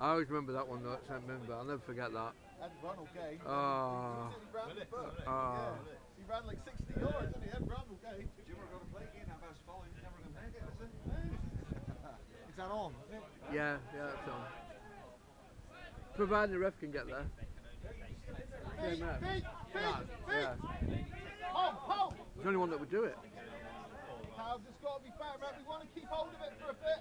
I always remember that one though at St Minver. I'll never forget that. Ed Ronald Gay. Oh. Ah. He ran the book. Ah. Yeah. He ran like 60 yards, didn't he? Ed Ronald Gay. You were going to play again, I was following, you never going to make it, is it? is that on? Yeah, yeah, that's on. Providing the ref can get there. Feet, no. feet, feet, yeah. feet. home. hold. He's the only one that would do it. Pals, it's got to be fair, man. We want to keep hold of it for a bit.